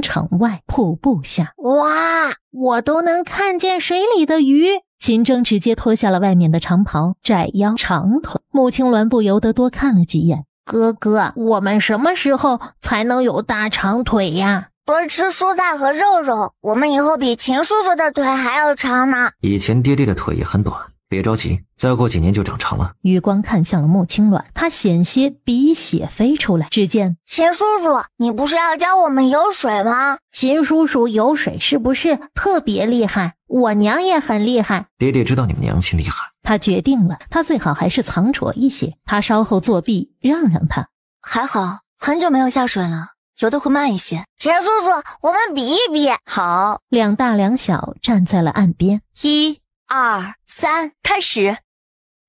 城外瀑布下，哇，我都能看见水里的鱼。秦征直接脱下了外面的长袍，窄腰长腿。穆青鸾不由得多看了几眼。哥哥，我们什么时候才能有大长腿呀？多吃蔬菜和肉肉，我们以后比秦叔叔的腿还要长呢。以前爹爹的腿也很短。别着急，再过几年就长长了。余光看向了穆青鸾，他险些鼻血飞出来。只见秦叔叔，你不是要教我们游水吗？秦叔叔游水是不是特别厉害？我娘也很厉害。爹爹知道你们娘亲厉害，他决定了，他最好还是藏拙一些。他稍后作弊，让让他。还好，很久没有下水了，游的会慢一些。秦叔叔，我们比一比。好，两大两小站在了岸边。一。二三，开始！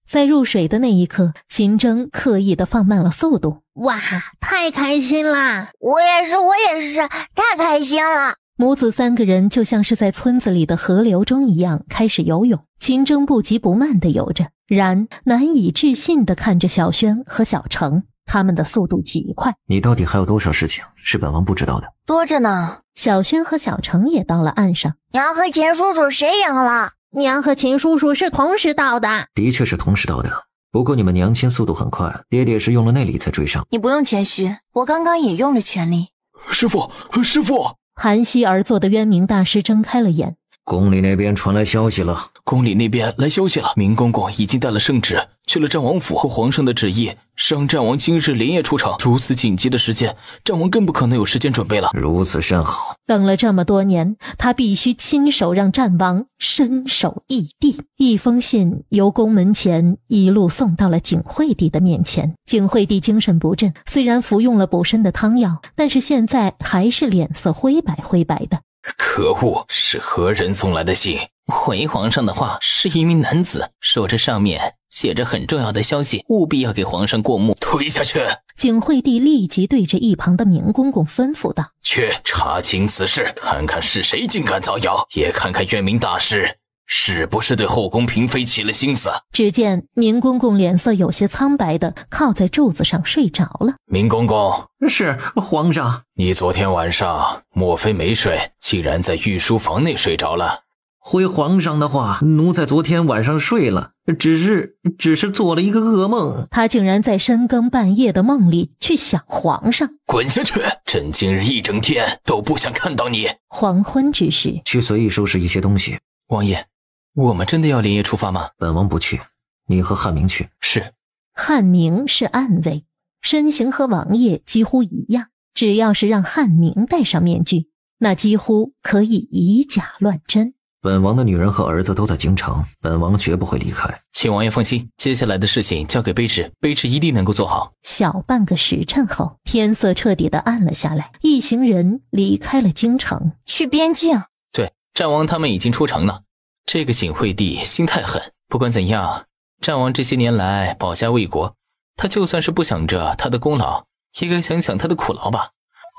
在入水的那一刻，秦征刻意的放慢了速度。哇，太开心啦！我也是，我也是，太开心了！母子三个人就像是在村子里的河流中一样开始游泳。秦征不急不慢的游着，然难以置信的看着小轩和小程，他们的速度极快。你到底还有多少事情是本王不知道的？多着呢。小轩和小程也到了岸上。你要和钱叔叔谁赢了？娘和秦叔叔是同时到的，的确是同时到的。不过你们娘亲速度很快，爹爹是用了内力才追上。你不用谦虚，我刚刚也用了全力。师傅，师傅！含息而坐的渊明大师睁开了眼。宫里那边传来消息了，宫里那边来消息了，明公公已经带了圣旨去了战王府，皇上的旨意是让战王今日连夜出城。如此紧急的时间，战王更不可能有时间准备了。如此甚好，等了这么多年，他必须亲手让战王身首异地。一封信由宫门前一路送到了景惠帝的面前。景惠帝精神不振，虽然服用了补身的汤药，但是现在还是脸色灰白灰白的。可恶！是何人送来的信？回皇上的话是一名男子，说这上面写着很重要的消息，务必要给皇上过目。推下去！景惠帝立即对着一旁的明公公吩咐道：“去查清此事，看看是谁竟敢造谣，也看看渊明大师。”是不是对后宫嫔妃起了心思？只见明公公脸色有些苍白的靠在柱子上睡着了。明公公，是皇上。你昨天晚上莫非没睡，竟然在御书房内睡着了？回皇上的话，奴在昨天晚上睡了，只是只是做了一个噩梦。他竟然在深更半夜的梦里去想皇上。滚下去！朕今日一整天都不想看到你。黄昏之时，去随意收拾一些东西。王爷。我们真的要连夜出发吗？本王不去，你和汉明去。是，汉明是暗卫，身形和王爷几乎一样。只要是让汉明戴上面具，那几乎可以以假乱真。本王的女人和儿子都在京城，本王绝不会离开。请王爷放心，接下来的事情交给卑职，卑职一定能够做好。小半个时辰后，天色彻底的暗了下来，一行人离开了京城，去边境。对，战王他们已经出城了。这个景惠帝心太狠，不管怎样，战王这些年来保家卫国，他就算是不想着他的功劳，也该想想他的苦劳吧。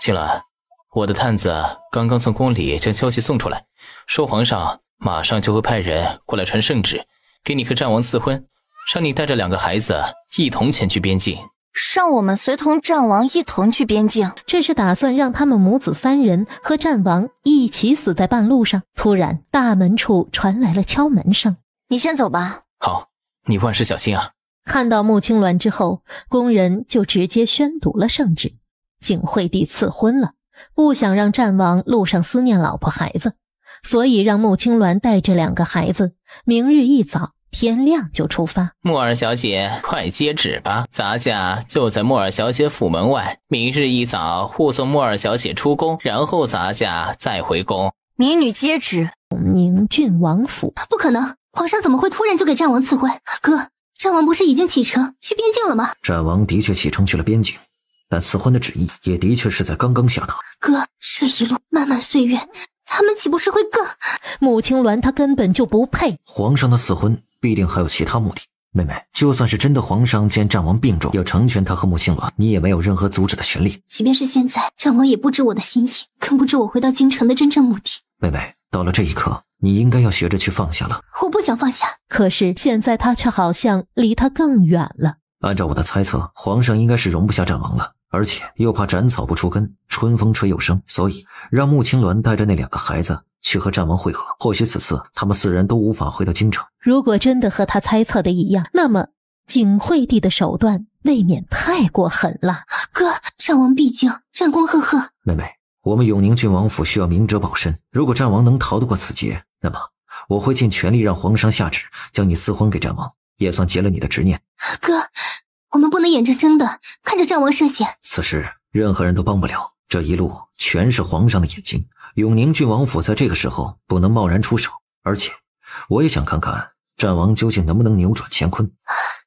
青兰，我的探子刚刚从宫里将消息送出来，说皇上马上就会派人过来传圣旨，给你和战王赐婚，让你带着两个孩子一同前去边境。让我们随同战王一同去边境，这是打算让他们母子三人和战王一起死在半路上。突然，大门处传来了敲门声。你先走吧。好，你万事小心啊。看到穆青鸾之后，工人就直接宣读了圣旨：景惠帝赐婚了，不想让战王路上思念老婆孩子，所以让穆青鸾带着两个孩子，明日一早。天亮就出发，莫尔小姐，快接旨吧！咱家就在莫尔小姐府门外，明日一早护送莫尔小姐出宫，然后咱家再回宫。民女接旨。宁郡王府，不可能！皇上怎么会突然就给战王赐婚？哥，战王不是已经启程去边境了吗？战王的确启程去了边境，但赐婚的旨意也的确是在刚刚下达。哥，这一路漫漫岁月，他们岂不是会更……母亲鸾，他根本就不配。皇上的赐婚。必定还有其他目的，妹妹。就算是真的，皇上见战王病重，要成全他和穆青鸾，你也没有任何阻止的权利。即便是现在，战王也不知我的心意，更不知我回到京城的真正目的。妹妹，到了这一刻，你应该要学着去放下了。我不想放下，可是现在他却好像离他更远了。按照我的猜测，皇上应该是容不下战王了。而且又怕斩草不除根，春风吹又生，所以让穆青鸾带着那两个孩子去和战王会合。或许此次他们四人都无法回到京城。如果真的和他猜测的一样，那么景惠帝的手段未免太过狠了。哥，战王必惊，战功赫赫。妹妹，我们永宁郡王府需要明哲保身，如果战王能逃得过此劫，那么我会尽全力让皇上下旨将你赐婚给战王，也算结了你的执念。哥。我们不能眼睁睁的看着战王涉险，此事任何人都帮不了。这一路全是皇上的眼睛，永宁郡王府在这个时候不能贸然出手。而且，我也想看看战王究竟能不能扭转乾坤。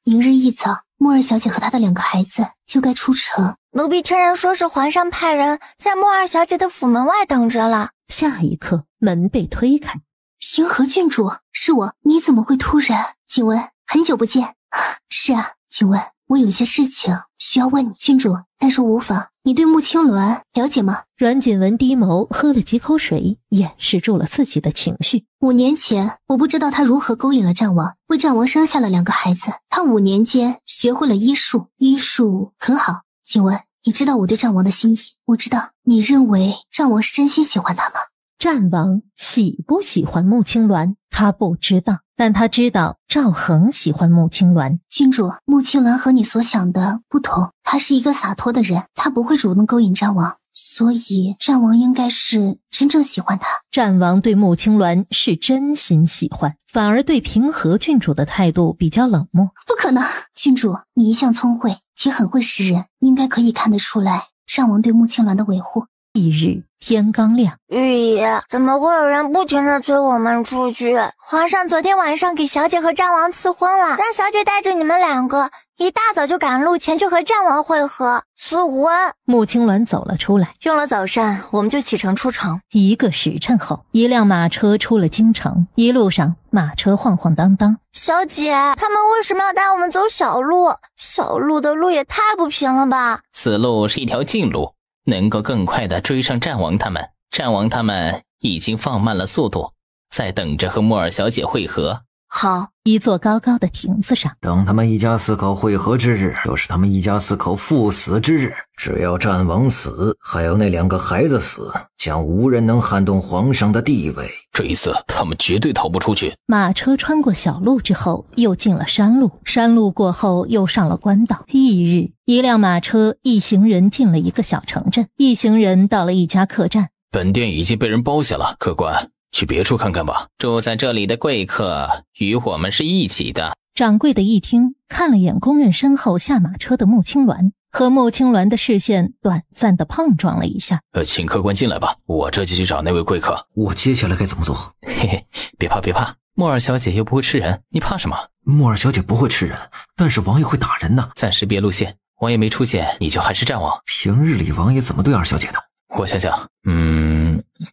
明日一早，莫二小姐和她的两个孩子就该出城。奴婢听人说是皇上派人在莫二小姐的府门外等着了。下一刻，门被推开，平和郡主，是我。你怎么会突然？景文，很久不见。是啊，景文。我有些事情需要问你，郡主，但是无妨。你对穆青鸾了解吗？阮锦文低眸喝了几口水，掩饰住了自己的情绪。五年前，我不知道他如何勾引了战王，为战王生下了两个孩子。他五年间学会了医术，医术很好。景文，你知道我对战王的心意，我知道你认为战王是真心喜欢他吗？战王喜不喜欢穆青鸾，他不知道。但他知道赵恒喜欢穆青鸾，郡主，穆青鸾和你所想的不同，他是一个洒脱的人，他不会主动勾引战王，所以战王应该是真正喜欢他。战王对穆青鸾是真心喜欢，反而对平和郡主的态度比较冷漠。不可能，郡主，你一向聪慧且很会识人，应该可以看得出来战王对穆青鸾的维护。翌日天刚亮，玉姨，怎么会有人不停的催我们出去？皇上昨天晚上给小姐和战王赐婚了，让小姐带着你们两个一大早就赶路前去和战王会合赐婚。穆青鸾走了出来，用了早膳，我们就启程出城。一个时辰后，一辆马车出了京城，一路上马车晃晃荡荡。小姐，他们为什么要带我们走小路？小路的路也太不平了吧？此路是一条近路。能够更快的追上战王他们，战王他们已经放慢了速度，在等着和莫尔小姐会合。好，一座高高的亭子上，等他们一家四口会合之日，就是他们一家四口赴死之日。只要战王死，还有那两个孩子死，将无人能撼动皇上的地位。这一次，他们绝对逃不出去。马车穿过小路之后，又进了山路，山路过后又上了官道。翌日，一辆马车，一行人进了一个小城镇。一行人到了一家客栈，本店已经被人包下了，客官。去别处看看吧。住在这里的贵客与我们是一起的。掌柜的一听，看了眼公认身后下马车的穆青鸾，和穆青鸾的视线短暂的碰撞了一下。呃，请客官进来吧，我这就去找那位贵客。我接下来该怎么做？嘿嘿，别怕别怕，莫尔小姐又不会吃人，你怕什么？莫尔小姐不会吃人，但是王爷会打人呢。暂时别露馅，王爷没出现，你就还是战王。平日里王爷怎么对二小姐的？我想想，嗯，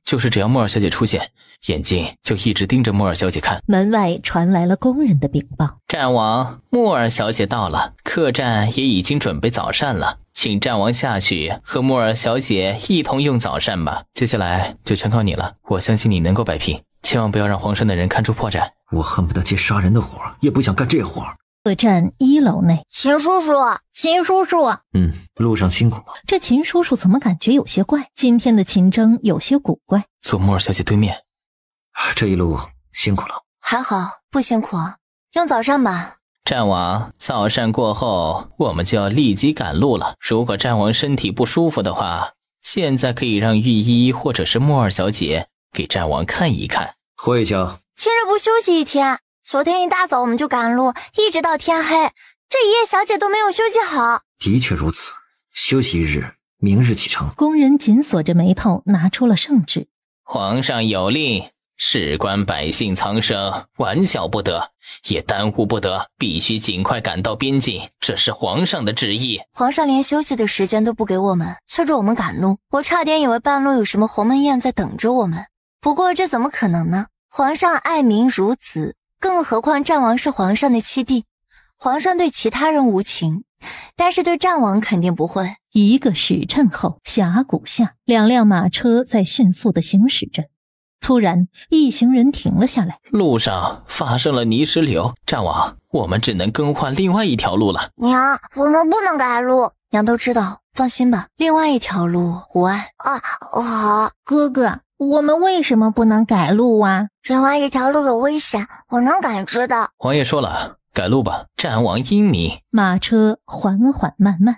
就是只要莫尔小姐出现。眼睛就一直盯着莫尔小姐看。门外传来了工人的禀报：战王，莫尔小姐到了，客栈也已经准备早膳了，请战王下去和莫尔小姐一同用早膳吧。接下来就全靠你了，我相信你能够摆平，千万不要让皇上的人看出破绽。我恨不得接杀人的活，也不想干这活。客栈一楼内，秦叔叔，秦叔叔，嗯，路上辛苦了。这秦叔叔怎么感觉有些怪？今天的秦征有些古怪。坐莫尔小姐对面。这一路辛苦了，还好不辛苦，用早膳吧。战王，早膳过后，我们就要立即赶路了。如果战王身体不舒服的话，现在可以让御医或者是莫二小姐给战王看一看。回家。今日不休息一天？昨天一大早我们就赶路，一直到天黑，这一夜小姐都没有休息好。的确如此，休息一日，明日启程。工人紧锁着眉头，拿出了圣旨。皇上有令。事关百姓苍生，玩笑不得，也耽误不得，必须尽快赶到边境。这是皇上的旨意。皇上连休息的时间都不给我们，催着我们赶路。我差点以为半路有什么鸿门宴在等着我们。不过这怎么可能呢？皇上爱民如子，更何况战王是皇上的七弟。皇上对其他人无情，但是对战王肯定不会。一个时辰后，峡谷下，两辆马车在迅速的行驶着。突然，一行人停了下来。路上发生了泥石流，战王，我们只能更换另外一条路了。娘，我们不能改路，娘都知道，放心吧。另外一条路，湖岸啊，好，哥哥，我们为什么不能改路啊？另外一条路有危险，我能感知的。王爷说了，改路吧。战王英明。马车缓缓慢慢。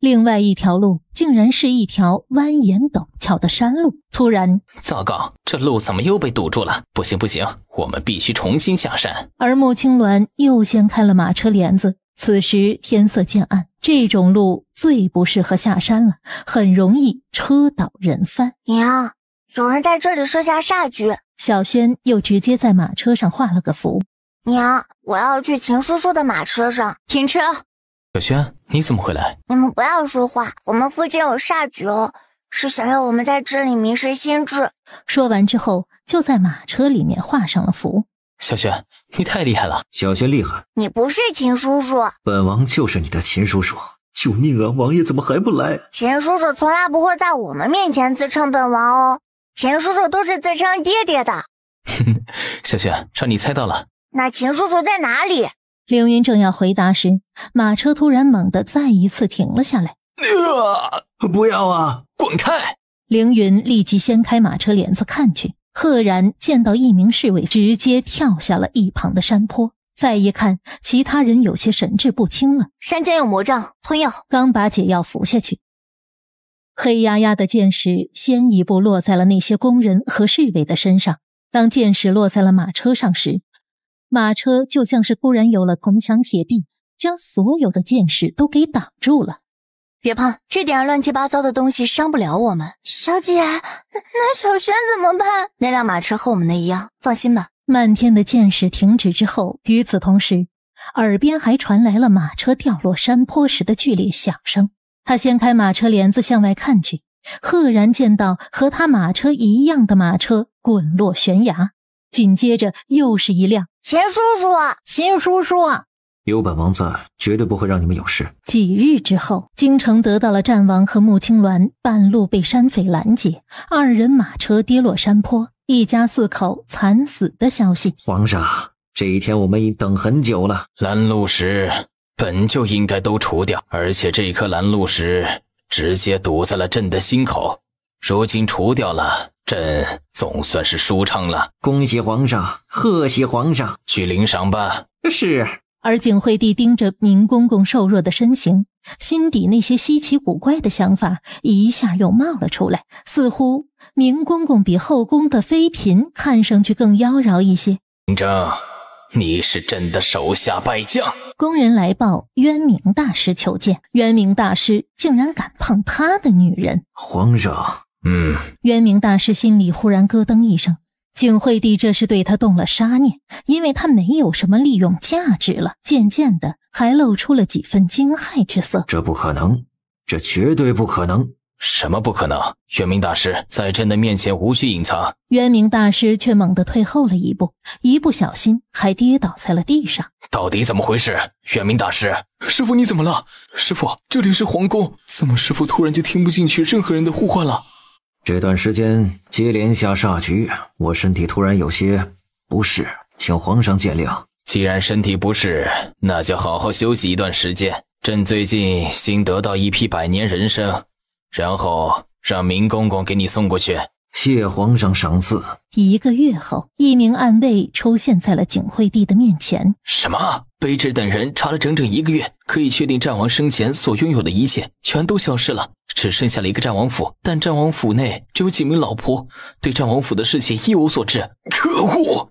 另外一条路竟然是一条蜿蜒陡峭的山路。突然，糟糕，这路怎么又被堵住了？不行不行，我们必须重新下山。而穆青鸾又掀开了马车帘子。此时天色渐暗，这种路最不适合下山了，很容易车倒人翻。娘，有人在这里设下煞局。小轩又直接在马车上画了个符。娘，我要去秦叔叔的马车上停车。小轩，你怎么会来？你们不要说话，我们附近有煞局哦，是想要我们在这里迷失心智。说完之后，就在马车里面画上了符。小轩，你太厉害了！小轩厉害，你不是秦叔叔，本王就是你的秦叔叔。救命啊！王爷怎么还不来？秦叔叔从来不会在我们面前自称本王哦，秦叔叔都是自称爹爹的。小雪，让你猜到了。那钱叔叔在哪里？凌云正要回答时，马车突然猛地再一次停了下来。啊！不要啊！滚开！凌云立即掀开马车帘子看去，赫然见到一名侍卫直接跳下了一旁的山坡。再一看，其他人有些神志不清了。山间有魔杖，吞药。刚把解药服下去，黑压压的箭矢先一步落在了那些工人和侍卫的身上。当箭矢落在了马车上时，马车就像是突然有了铜墙铁壁，将所有的箭矢都给挡住了。别怕，这点乱七八糟的东西伤不了我们。小姐，那那小轩怎么办？那辆马车和我们的一样，放心吧。漫天的箭矢停止之后，与此同时，耳边还传来了马车掉落山坡时的剧烈响声。他掀开马车帘子向外看去，赫然见到和他马车一样的马车滚落悬崖。紧接着又是一辆秦叔叔，秦叔叔，有本王在，绝对不会让你们有事。几日之后，京城得到了战王和穆青鸾半路被山匪拦截，二人马车跌落山坡，一家四口惨死的消息。皇上，这一天我们已等很久了。拦路石本就应该都除掉，而且这颗拦路石直接堵在了朕的心口，如今除掉了。朕总算是舒畅了，恭喜皇上，贺喜皇上，去领赏吧。是。而景惠帝盯着明公公瘦弱的身形，心底那些稀奇古怪的想法一下又冒了出来，似乎明公公比后宫的妃嫔看上去更妖娆一些。嬴政，你是朕的手下败将。工人来报，渊明大师求见。渊明大师竟然敢碰他的女人，皇上。嗯，渊明大师心里忽然咯噔一声，景惠帝这是对他动了杀念，因为他没有什么利用价值了。渐渐的，还露出了几分惊骇之色。这不可能，这绝对不可能！什么不可能？渊明大师在朕的面前无需隐藏。渊明大师却猛地退后了一步，一不小心还跌倒在了地上。到底怎么回事？渊明大师，师傅你怎么了？师傅，这里是皇宫，怎么师傅突然就听不进去任何人的呼唤了？这段时间接连下煞局，我身体突然有些不适，请皇上见谅。既然身体不适，那就好好休息一段时间。朕最近新得到一批百年人参，然后让明公公给你送过去。谢皇上赏赐。一个月后，一名暗卫出现在了景惠帝的面前。什么？卑职等人查了整整一个月，可以确定战王生前所拥有的一切全都消失了，只剩下了一个战王府。但战王府内只有几名老仆，对战王府的事情一无所知。可恶！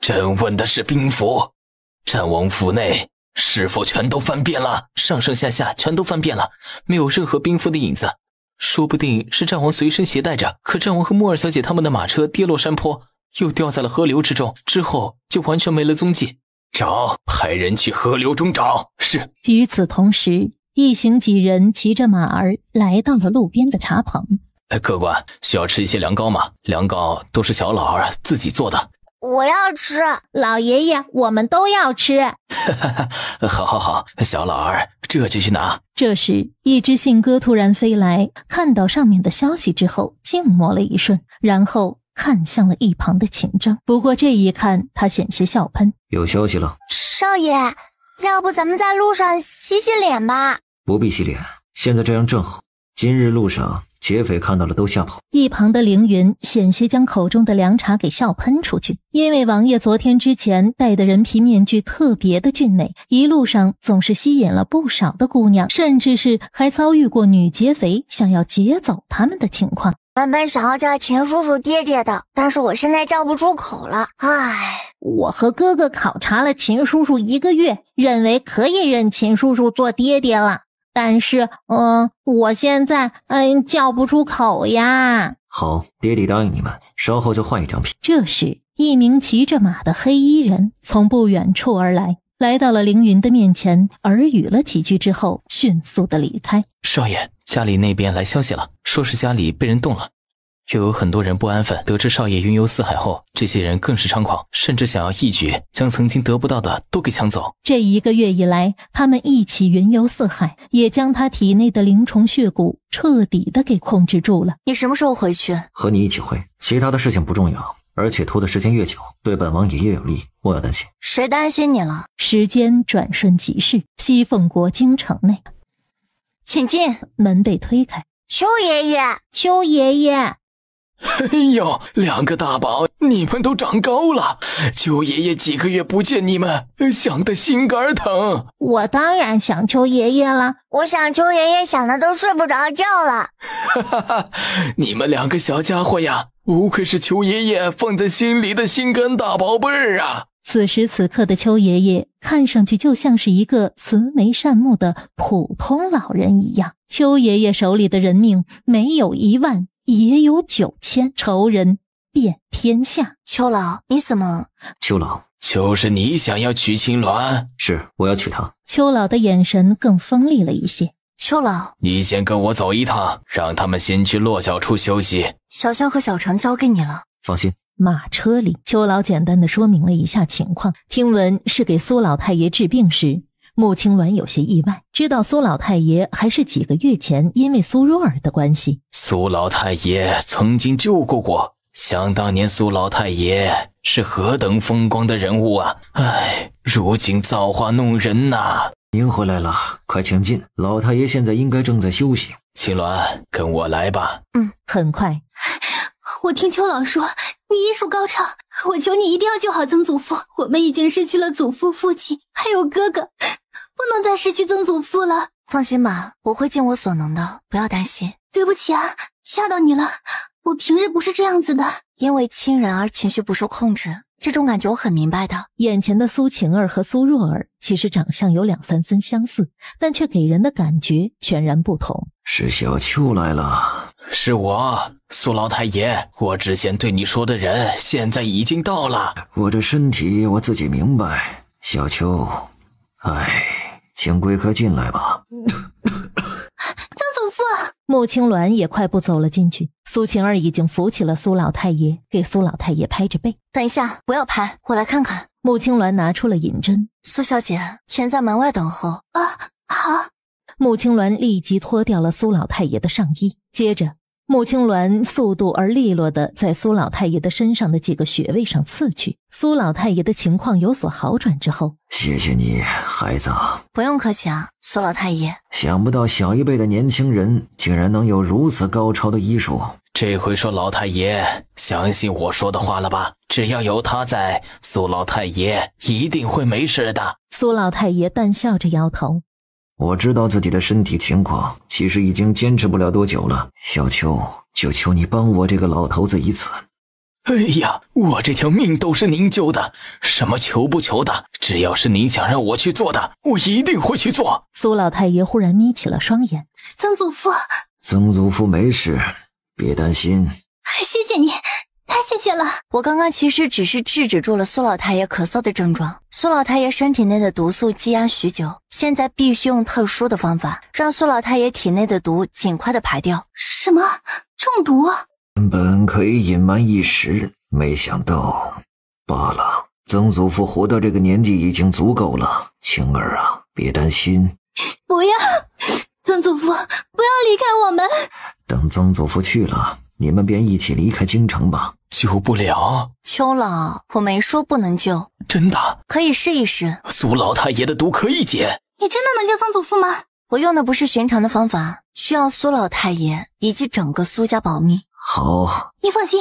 朕问的是兵符，战王府内是否全都翻遍了？上上下下全都翻遍了，没有任何兵符的影子。说不定是战王随身携带着，可战王和莫尔小姐他们的马车跌落山坡，又掉在了河流之中，之后就完全没了踪迹。找，派人去河流中找。是。与此同时，一行几人骑着马儿来到了路边的茶棚。哎，客官，需要吃一些凉糕吗？凉糕都是小老儿自己做的。我要吃，老爷爷，我们都要吃。好，好，好，小老儿这就去拿。这时，一只信鸽突然飞来，看到上面的消息之后，静默了一瞬，然后。看向了一旁的秦章，不过这一看，他险些笑喷。有消息了，少爷，要不咱们在路上洗洗脸吧？不必洗脸，现在这样正好。今日路上，劫匪看到了都吓跑。一旁的凌云险些将口中的凉茶给笑喷出去，因为王爷昨天之前戴的人皮面具特别的俊美，一路上总是吸引了不少的姑娘，甚至是还遭遇过女劫匪想要劫走他们的情况。原本想要叫秦叔叔爹爹的，但是我现在叫不出口了。唉，我和哥哥考察了秦叔叔一个月，认为可以认秦叔叔做爹爹了。但是，嗯，我现在嗯叫不出口呀。好，爹地答应你们，稍后就换一张皮。这时，一名骑着马的黑衣人从不远处而来，来到了凌云的面前，耳语了几句之后，迅速的离开。少爷，家里那边来消息了，说是家里被人动了。又有很多人不安分，得知少爷云游四海后，这些人更是猖狂，甚至想要一举将曾经得不到的都给抢走。这一个月以来，他们一起云游四海，也将他体内的灵虫血蛊彻底的给控制住了。你什么时候回去？和你一起回，其他的事情不重要，而且拖的时间越久，对本王也越有利。莫要担心。谁担心你了？时间转瞬即逝，西凤国京城内，请进。门被推开，邱爷爷，邱爷爷。哎呦，两个大宝，你们都长高了。邱爷爷几个月不见你们，想的心肝疼。我当然想邱爷爷了，我想邱爷爷想的都睡不着觉了。哈哈哈，你们两个小家伙呀，不愧是邱爷爷放在心里的心肝大宝贝儿啊！此时此刻的邱爷爷，看上去就像是一个慈眉善目的普通老人一样。邱爷爷手里的人命没有一万。也有九千仇人遍天下。秋老，你怎么？秋老，就是你想要娶青鸾？是，我要娶她。秋老的眼神更锋利了一些。秋老，你先跟我走一趟，让他们先去落脚处休息。小香和小程交给你了，放心。马车里，秋老简单的说明了一下情况，听闻是给苏老太爷治病时。穆青鸾有些意外，知道苏老太爷还是几个月前因为苏若儿的关系。苏老太爷曾经救过我，想当年苏老太爷是何等风光的人物啊！唉，如今造化弄人呐！您回来了，快请进。老太爷现在应该正在休息。青鸾，跟我来吧。嗯，很快。我听秋老说你医术高超，我求你一定要救好曾祖父。我们已经失去了祖父、父亲，还有哥哥。不能再失去曾祖父了。放心吧，我会尽我所能的，不要担心。对不起啊，吓到你了。我平日不是这样子的，因为亲人而情绪不受控制，这种感觉我很明白的。眼前的苏晴儿和苏若儿其实长相有两三分相似，但却给人的感觉全然不同。是小秋来了，是我，苏老太爷。我之前对你说的人，现在已经到了。我这身体我自己明白，小秋。哎，请贵客进来吧。曾祖父，穆青鸾也快步走了进去。苏晴儿已经扶起了苏老太爷，给苏老太爷拍着背。等一下，不要拍，我来看看。穆青鸾拿出了银针。苏小姐，请在门外等候。啊，好。穆青鸾立即脱掉了苏老太爷的上衣，接着。穆青鸾速度而利落的在苏老太爷的身上的几个穴位上刺去，苏老太爷的情况有所好转之后，谢谢你，孩子。不用客气啊，苏老太爷。想不到小一辈的年轻人竟然能有如此高超的医术。这回说老太爷相信我说的话了吧？只要有他在，苏老太爷一定会没事的。苏老太爷淡笑着摇头。我知道自己的身体情况，其实已经坚持不了多久了。小秋，就求你帮我这个老头子一次。哎呀，我这条命都是您救的，什么求不求的，只要是您想让我去做的，我一定会去做。苏老太爷忽然眯起了双眼。曾祖父，曾祖父没事，别担心。谢谢你。太谢谢了！我刚刚其实只是制止住了苏老太爷咳嗽的症状。苏老太爷身体内的毒素积压许久，现在必须用特殊的方法，让苏老太爷体内的毒尽快的排掉。什么中毒？原本可以隐瞒一时，没想到罢了。曾祖父活到这个年纪已经足够了，青儿啊，别担心。不要，曾祖父，不要离开我们。等曾祖父去了。你们便一起离开京城吧。救不了，秋老，我没说不能救，真的可以试一试。苏老太爷的毒可以解，你真的能救曾祖父吗？我用的不是寻常的方法，需要苏老太爷以及整个苏家保密。好，你放心，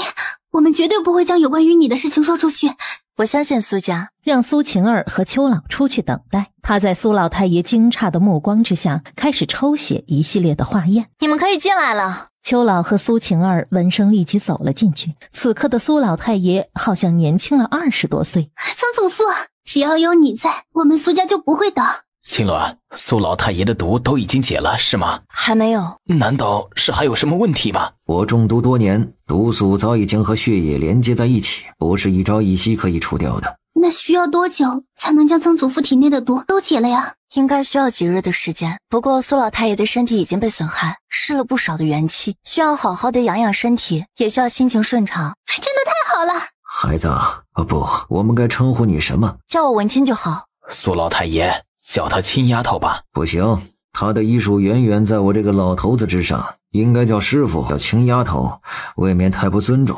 我们绝对不会将有关于你的事情说出去。我相信苏家，让苏晴儿和秋老出去等待。他在苏老太爷惊诧的目光之下，开始抽血一系列的化验。你们可以进来了。邱老和苏晴儿闻声立即走了进去。此刻的苏老太爷好像年轻了二十多岁。曾祖父，只要有你在，我们苏家就不会倒。青鸾，苏老太爷的毒都已经解了，是吗？还没有。难道是还有什么问题吗？我中毒多年，毒素早已经和血液连接在一起，不是一朝一夕可以除掉的。那需要多久才能将曾祖父体内的毒都解了呀？应该需要几日的时间。不过苏老太爷的身体已经被损害，失了不少的元气，需要好好的养养身体，也需要心情顺畅。真的太好了，孩子啊，不，我们该称呼你什么？叫我文清就好。苏老太爷。叫她亲丫头吧，不行，她的医术远远在我这个老头子之上，应该叫师傅，叫青丫头，未免太不尊重。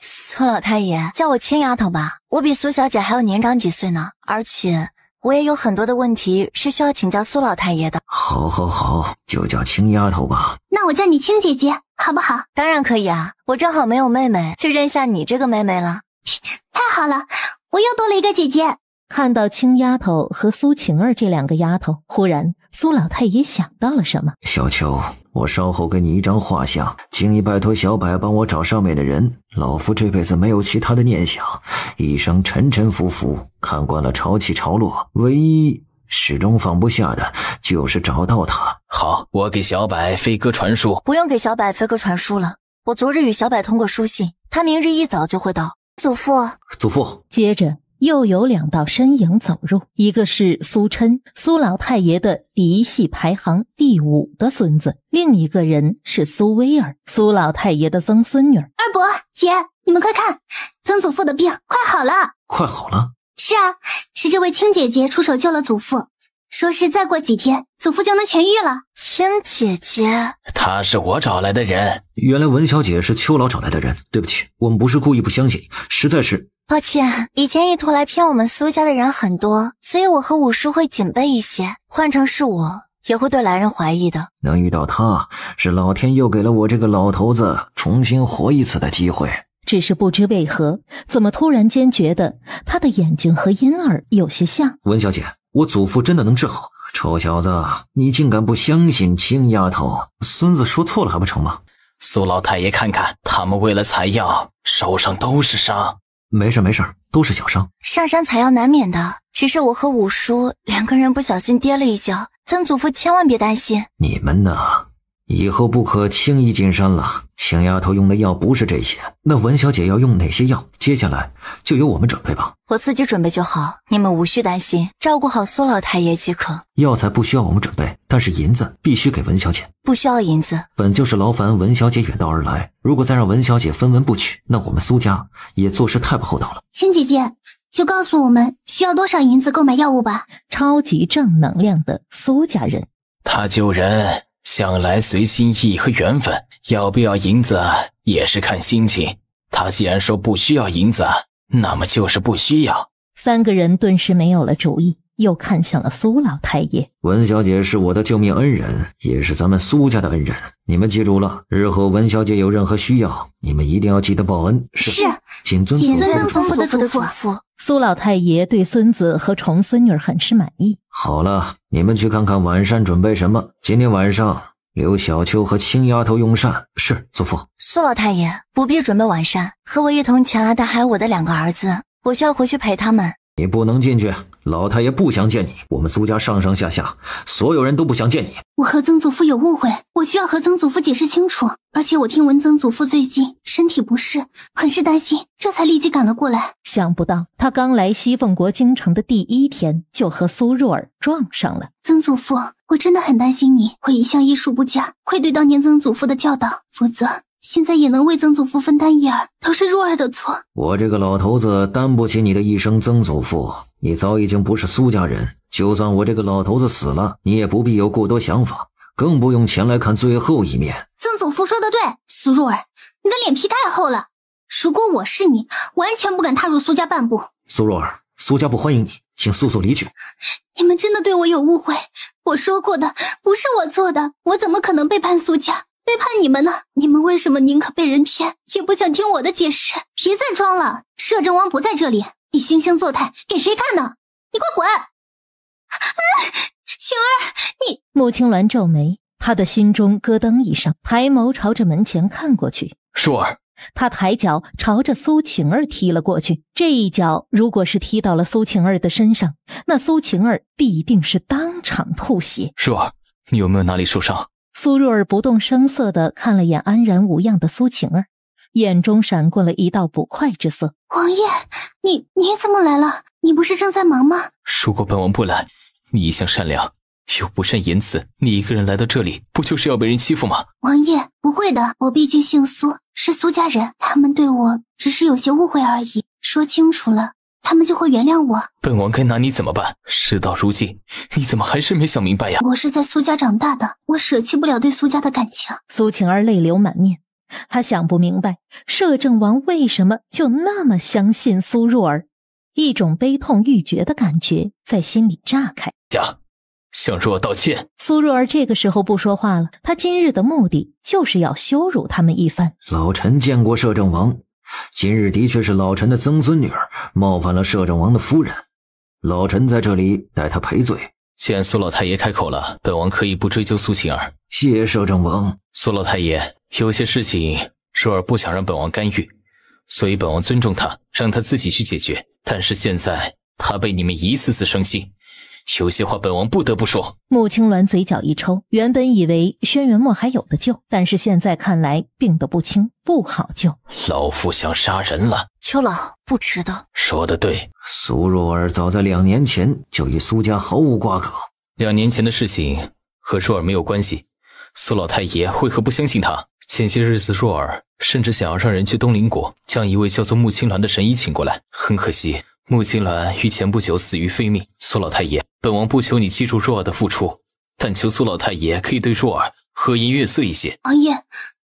苏老太爷，叫我青丫头吧，我比苏小姐还要年长几岁呢，而且我也有很多的问题是需要请教苏老太爷的。好，好，好，就叫青丫头吧。那我叫你青姐姐，好不好？当然可以啊，我正好没有妹妹，就认下你这个妹妹了。太好了，我又多了一个姐姐。看到青丫头和苏晴儿这两个丫头，忽然苏老太爷想到了什么。小秋，我稍后给你一张画像，请你拜托小柏帮我找上面的人。老夫这辈子没有其他的念想，一生沉沉浮浮，看惯了潮起潮落，唯一始终放不下的就是找到他。好，我给小柏飞鸽传书。不用给小柏飞鸽传书了，我昨日与小柏通过书信，他明日一早就会到。祖父，祖父，接着。又有两道身影走入，一个是苏琛，苏老太爷的嫡系排行第五的孙子；另一个人是苏威尔，苏老太爷的曾孙女。二伯、姐，你们快看，曾祖父的病快好了，快好了。是啊，是这位亲姐姐出手救了祖父，说是再过几天祖父就能痊愈了。亲姐姐，她是我找来的人。原来文小姐是邱老找来的人。对不起，我们不是故意不相信，实在是。抱歉，以前意图来骗我们苏家的人很多，所以我和五叔会警备一些。换成是我，也会对来人怀疑的。能遇到他，是老天又给了我这个老头子重新活一次的机会。只是不知为何，怎么突然间觉得他的眼睛和婴儿有些像。文小姐，我祖父真的能治好？臭小子，你竟敢不相信青丫头？孙子说错了还不成吗？苏老太爷，看看他们为了采药，手上都是伤。没事没事，都是小伤。上山采药难免的，只是我和五叔两个人不小心跌了一跤。曾祖父千万别担心。你们呢？以后不可轻易进山了。青丫头用的药不是这些，那文小姐要用哪些药？接下来就由我们准备吧。我自己准备就好，你们无需担心，照顾好苏老太爷即可。药材不需要我们准备，但是银子必须给文小姐。不需要银子，本就是劳烦文小姐远道而来，如果再让文小姐分文不取，那我们苏家也做事太不厚道了。青姐姐，就告诉我们需要多少银子购买药物吧。超级正能量的苏家人，他救人。想来随心意和缘分，要不要银子也是看心情。他既然说不需要银子，那么就是不需要。三个人顿时没有了主意，又看向了苏老太爷。文小姐是我的救命恩人，也是咱们苏家的恩人。你们记住了，日后文小姐有任何需要，你们一定要记得报恩。是，谨遵谨遵祖父的嘱咐。苏老太爷对孙子和重孙女很是满意。好了，你们去看看晚膳准备什么。今天晚上留小秋和青丫头用膳。是，祖父。苏老太爷不必准备晚膳，和我一同前来的还有我的两个儿子，我需要回去陪他们。你不能进去，老太爷不想见你。我们苏家上上下下所有人都不想见你。我和曾祖父有误会，我需要和曾祖父解释清楚。而且我听闻曾祖父最近身体不适，很是担心，这才立即赶了过来。想不到他刚来西凤国京城的第一天，就和苏若儿撞上了。曾祖父，我真的很担心你，我一向医术不佳，愧对当年曾祖父的教导，否则。现在也能为曾祖父分担一二，都是若儿的错。我这个老头子担不起你的一声曾祖父。你早已经不是苏家人，就算我这个老头子死了，你也不必有过多想法，更不用前来看最后一面。曾祖父说的对，苏若儿，你的脸皮太厚了。如果我是你，完全不敢踏入苏家半步。苏若儿，苏家不欢迎你，请速速离去。你们真的对我有误会。我说过的，不是我做的，我怎么可能背叛苏家，背叛你们呢？你们为什么宁可被人骗，也不想听我的解释？别再装了，摄政王不在这里，你惺惺作态给谁看呢？你快滚！晴儿，你……穆青鸾皱眉，他的心中咯噔一声，抬眸朝着门前看过去。舒儿。他抬脚朝着苏晴儿踢了过去，这一脚如果是踢到了苏晴儿的身上，那苏晴儿必定是当场吐血。舒儿，你有没有哪里受伤？苏若儿不动声色的看了眼安然无恙的苏晴儿，眼中闪过了一道不快之色。王爷，你你怎么来了？你不是正在忙吗？如果本王不来，你一向善良。又不善言辞，你一个人来到这里，不就是要被人欺负吗？王爷，不会的，我毕竟姓苏，是苏家人，他们对我只是有些误会而已。说清楚了，他们就会原谅我。本王该拿你怎么办？事到如今，你怎么还是没想明白呀？我是在苏家长大的，我舍弃不了对苏家的感情。苏晴儿泪流满面，她想不明白，摄政王为什么就那么相信苏若儿，一种悲痛欲绝的感觉在心里炸开。讲。向若道歉。苏若儿这个时候不说话了，她今日的目的就是要羞辱他们一番。老臣见过摄政王，今日的确是老臣的曾孙女儿冒犯了摄政王的夫人，老臣在这里代她赔罪。既然苏老太爷开口了，本王可以不追究苏晴儿。谢摄政王。苏老太爷，有些事情若儿不想让本王干预，所以本王尊重她，让她自己去解决。但是现在她被你们一次次生气。有些话本王不得不说。穆青鸾嘴角一抽，原本以为轩辕墨还有的救，但是现在看来病得不轻，不好救。老夫想杀人了，秋老不值得。说的对，苏若儿早在两年前就与苏家毫无瓜葛，两年前的事情和若儿没有关系。苏老太爷为何不相信他？前些日子若儿甚至想要让人去东林国将一位叫做穆青鸾的神医请过来，很可惜。穆青鸾于前不久死于非命，苏老太爷，本王不求你记住若儿的付出，但求苏老太爷可以对若儿和颜悦色一些。王爷，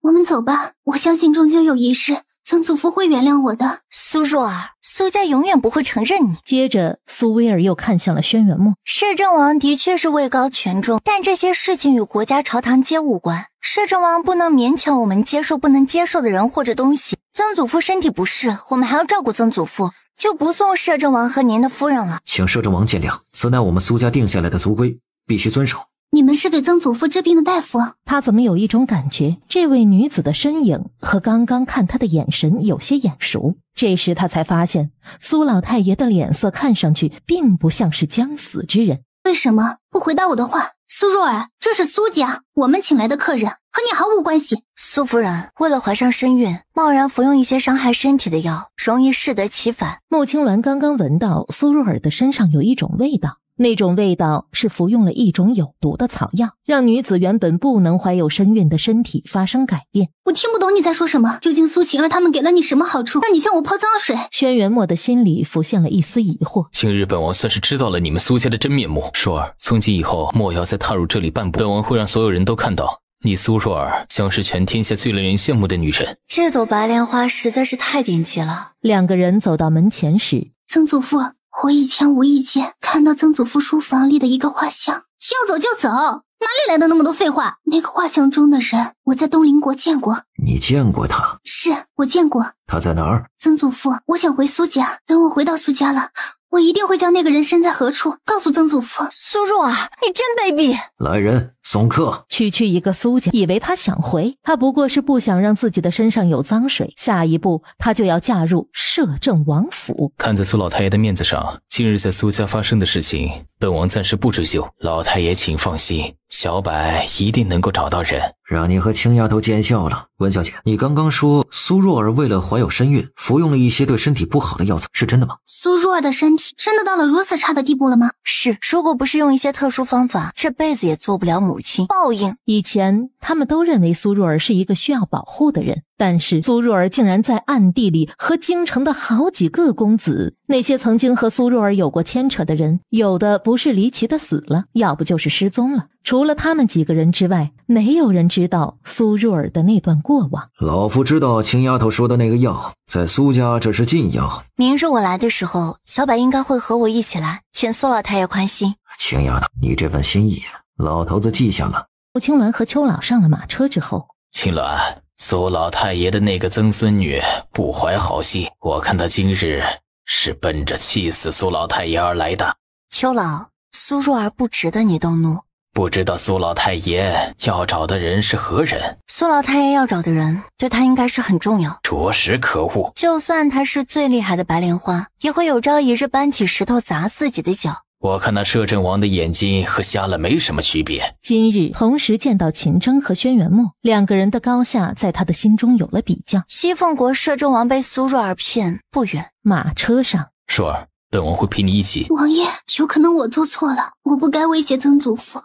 我们走吧，我相信终究有一日，曾祖父会原谅我的。苏若儿，苏家永远不会承认你。接着，苏威尔又看向了轩辕梦。摄政王的确是位高权重，但这些事情与国家朝堂皆无关。摄政王不能勉强我们接受不能接受的人或者东西。曾祖父身体不适，我们还要照顾曾祖父。就不送摄政王和您的夫人了，请摄政王见谅，此乃我们苏家定下来的族规，必须遵守。你们是给曾祖父治病的大夫？他怎么有一种感觉，这位女子的身影和刚刚看他的眼神有些眼熟？这时他才发现，苏老太爷的脸色看上去并不像是将死之人。为什么不回答我的话？苏若儿，这是苏家，我们请来的客人，和你毫无关系。苏夫人为了怀上身孕，贸然服用一些伤害身体的药，容易适得其反。穆青鸾刚刚闻到苏若儿的身上有一种味道。那种味道是服用了一种有毒的草药，让女子原本不能怀有身孕的身体发生改变。我听不懂你在说什么。究竟苏晴儿他们给了你什么好处，让你向我泼脏水？轩辕墨的心里浮现了一丝疑惑。今日本王算是知道了你们苏家的真面目。若儿，从今以后莫要再踏入这里半步。本王会让所有人都看到，你苏若儿将是全天下最令人羡慕的女人。这朵白莲花实在是太顶级了。两个人走到门前时，曾祖父。我以前无意间看到曾祖父书房里的一个画像，要走就走，哪里来的那么多废话？那个画像中的人，我在东林国见过。你见过他？是我见过。他在哪儿？曾祖父，我想回苏家。等我回到苏家了。我一定会将那个人身在何处告诉曾祖父。苏若儿，你真卑鄙！来人，送客。区区一个苏家，以为他想回？他不过是不想让自己的身上有脏水。下一步，他就要嫁入摄政王府。看在苏老太爷的面子上，今日在苏家发生的事情，本王暂时不追究。老太爷，请放心，小柏一定能够找到人。让你和青丫头见笑了，温小姐，你刚刚说苏若儿为了怀有身孕，服用了一些对身体不好的药材，是真的吗？苏若儿的身体真的到了如此差的地步了吗？是，如果不是用一些特殊方法，这辈子也做不了母亲。报应。以前他们都认为苏若儿是一个需要保护的人。但是苏若儿竟然在暗地里和京城的好几个公子，那些曾经和苏若儿有过牵扯的人，有的不是离奇的死了，要不就是失踪了。除了他们几个人之外，没有人知道苏若儿的那段过往。老夫知道青丫头说的那个药，在苏家这是禁药。明日我来的时候，小柏应该会和我一起来，请苏老太爷宽心。青丫头，你这份心意，老头子记下了。顾青鸾和邱老上了马车之后，青鸾，苏老太爷的那个曾孙女不怀好心，我看她今日是奔着气死苏老太爷而来的。邱老，苏若儿不值得你动怒。不知道苏老太爷要找的人是何人？苏老太爷要找的人，对他应该是很重要。着实可恶！就算他是最厉害的白莲花，也会有朝一日搬起石头砸自己的脚。我看那摄政王的眼睛和瞎了没什么区别。今日同时见到秦征和轩辕墨两个人的高下，在他的心中有了比较。西凤国摄政王被苏若儿骗不远，马车上，硕儿，本王会陪你一起。王爷，有可能我做错了，我不该威胁曾祖父。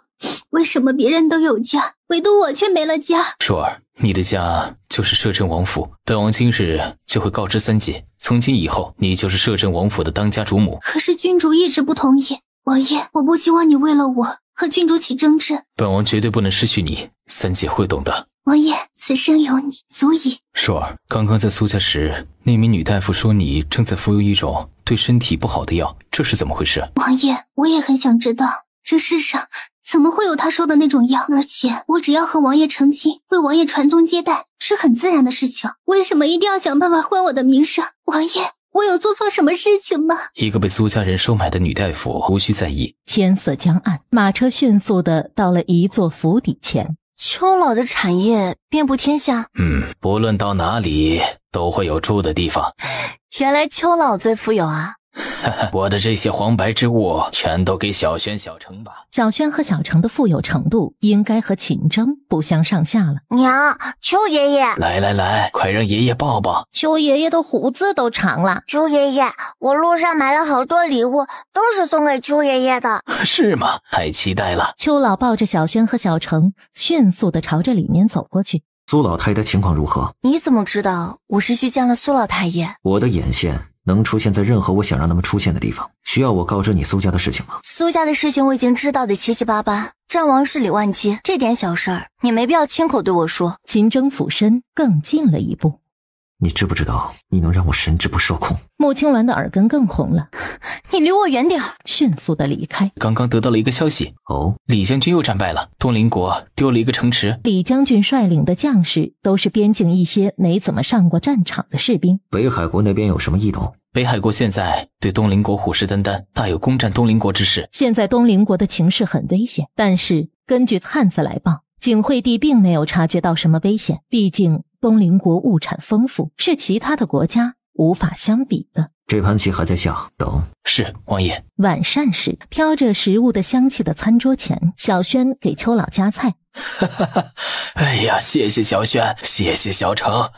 为什么别人都有家，唯独我却没了家？硕儿，你的家就是摄政王府，本王今日就会告知三姐，从今以后你就是摄政王府的当家主母。可是君主一直不同意，王爷，我不希望你为了我和郡主起争执。本王绝对不能失去你，三姐会懂的。王爷，此生有你足矣。硕儿，刚刚在苏家时，那名女大夫说你正在服用一种对身体不好的药，这是怎么回事？王爷，我也很想知道，这世上。怎么会有他说的那种药？而且我只要和王爷成亲，为王爷传宗接代，是很自然的事情。为什么一定要想办法坏我的名声？王爷，我有做错什么事情吗？一个被苏家人收买的女大夫，无需在意。天色将暗，马车迅速的到了一座府邸前。秋老的产业遍布天下，嗯，不论到哪里都会有住的地方。原来秋老最富有啊！我的这些黄白之物全都给小轩、小程吧。小轩和小程的富有程度应该和秦征不相上下了。娘，邱爷爷，来来来，快让爷爷抱抱。邱爷爷的胡子都长了。邱爷爷，我路上买了好多礼物，都是送给邱爷爷的。是吗？太期待了。邱老抱着小轩和小程，迅速的朝着里面走过去。苏老太爷的情况如何？你怎么知道我是去见了苏老太爷？我的眼线。能出现在任何我想让他们出现的地方。需要我告知你苏家的事情吗？苏家的事情我已经知道的七七八八。战王是李万基，这点小事儿你没必要亲口对我说。秦征俯身更近了一步。你知不知道你能让我神志不受控？穆青鸾的耳根更红了。你离我远点迅速的离开。刚刚得到了一个消息，哦，李将军又战败了，东林国丢了一个城池。李将军率领的将士都是边境一些没怎么上过战场的士兵。北海国那边有什么异动？北海国现在对东邻国虎视眈眈，大有攻占东邻国之势。现在东邻国的情势很危险，但是根据探子来报，景惠帝并没有察觉到什么危险。毕竟。东邻国物产丰富，是其他的国家无法相比的。这盘棋还在下，等是王爷。晚膳时，飘着食物的香气的餐桌前，小轩给秋老夹菜。哈哈哈！哎呀，谢谢小轩，谢谢小程，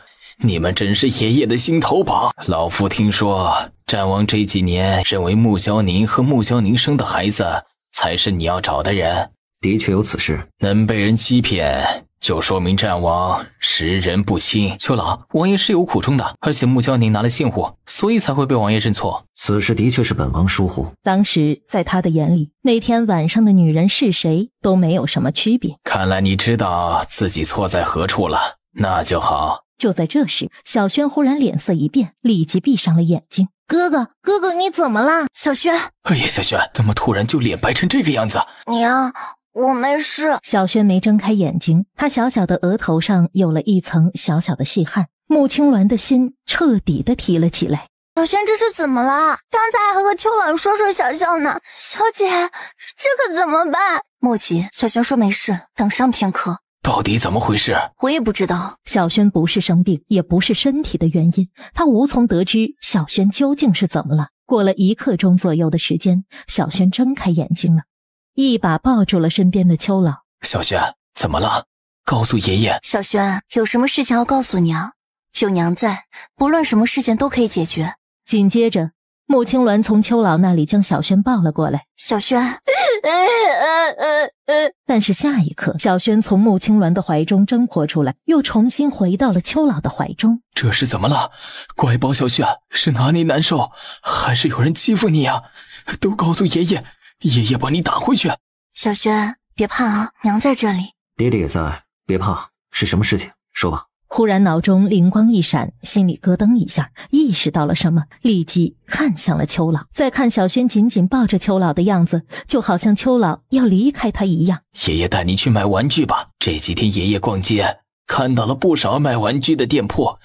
你们真是爷爷的心头宝。老夫听说战王这几年认为穆娇宁和穆娇宁生的孩子才是你要找的人。的确有此事，能被人欺骗。就说明战王识人不清。秋老，王爷是有苦衷的，而且穆娇宁拿了信物，所以才会被王爷认错。此事的确是本王疏忽。当时在他的眼里，那天晚上的女人是谁都没有什么区别。看来你知道自己错在何处了，那就好。就在这时，小轩忽然脸色一变，立即闭上了眼睛。哥哥，哥哥，你怎么了？小轩，哎呀，小轩，怎么突然就脸白成这个样子？娘。我没事。小轩没睁开眼睛，他小小的额头上有了一层小小的细汗。穆青鸾的心彻底的提了起来。小轩这是怎么了？刚才还和秋老说说笑笑呢。小姐，这可怎么办？莫急，小轩说没事，等上片刻。到底怎么回事？我也不知道。小轩不是生病，也不是身体的原因，他无从得知小轩究竟是怎么了。过了一刻钟左右的时间，小轩睁开眼睛了。一把抱住了身边的秋老，小轩怎么了？告诉爷爷。小轩有什么事情要告诉娘，有娘在，不论什么事情都可以解决。紧接着，穆青鸾从秋老那里将小轩抱了过来。小轩，但是下一刻，小轩从穆青鸾的怀中挣脱出来，又重新回到了秋老的怀中。这是怎么了？乖宝小轩，是哪里难受，还是有人欺负你呀？都告诉爷爷。爷爷把你打回去，小轩别怕啊，娘在这里。爹爹也在，别怕。是什么事情？说吧。忽然脑中灵光一闪，心里咯噔一下，意识到了什么，立即看向了秋老。再看小轩紧紧抱着秋老的样子，就好像秋老要离开他一样。爷爷带你去买玩具吧。这几天爷爷逛街，看到了不少卖玩具的店铺，